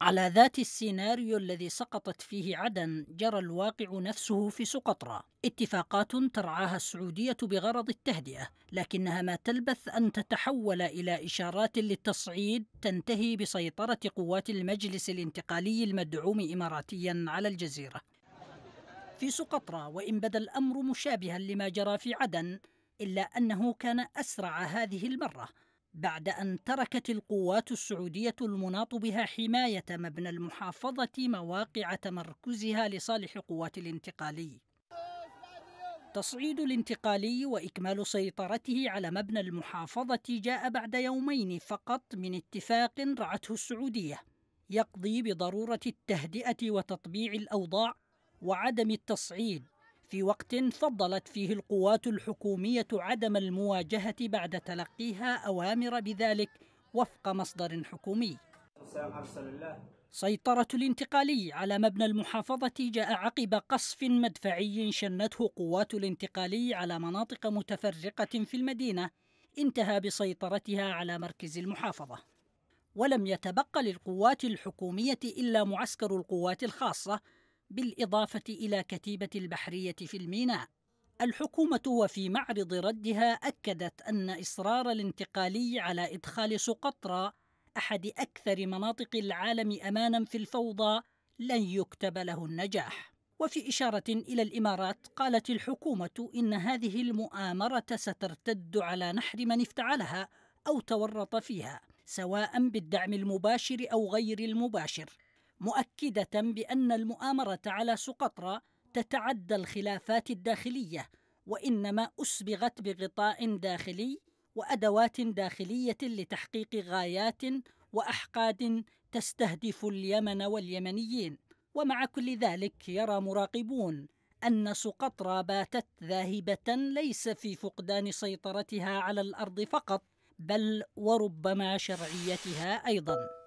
على ذات السيناريو الذي سقطت فيه عدن جرى الواقع نفسه في سقطرى اتفاقات ترعاها السعودية بغرض التهدئة لكنها ما تلبث أن تتحول إلى إشارات للتصعيد تنتهي بسيطرة قوات المجلس الانتقالي المدعوم اماراتيا على الجزيرة. في سقطرى وإن بدا الأمر مشابها لما جرى في عدن إلا أنه كان أسرع هذه المرة. بعد أن تركت القوات السعودية المناط بها حماية مبنى المحافظة مواقع تمركزها لصالح قوات الانتقالي. تصعيد الانتقالي وإكمال سيطرته على مبنى المحافظة جاء بعد يومين فقط من اتفاق رعته السعودية يقضي بضرورة التهدئة وتطبيع الأوضاع وعدم التصعيد في وقت فضلت فيه القوات الحكومية عدم المواجهة بعد تلقيها أوامر بذلك وفق مصدر حكومي سيطرة الانتقالي على مبنى المحافظة جاء عقب قصف مدفعي شنته قوات الانتقالي على مناطق متفرقة في المدينة انتهى بسيطرتها على مركز المحافظة. ولم يتبقى للقوات الحكومية إلا معسكر القوات الخاصة بالإضافة إلى كتيبة البحرية في الميناء. الحكومة وفي معرض ردها أكدت أن إصرار الانتقالي على إدخال سقطرى أحد أكثر مناطق العالم أمانا في الفوضى لن يكتب له النجاح. وفي إشارة إلى الإمارات قالت الحكومة إن هذه المؤامرة سترتد على نحر من افتعلها أو تورط فيها سواء بالدعم المباشر أو غير المباشر. مؤكدة بأن المؤامرة على سقطرى تتعدى الخلافات الداخلية وإنما أسبغت بغطاء داخلي وأدوات داخلية لتحقيق غايات وأحقاد تستهدف اليمن واليمنيين. ومع كل ذلك يرى مراقبون أن سقطرى باتت ذاهبة ليس في فقدان سيطرتها على الأرض فقط بل وربما شرعيتها أيضا.